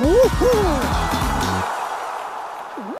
Woohoo!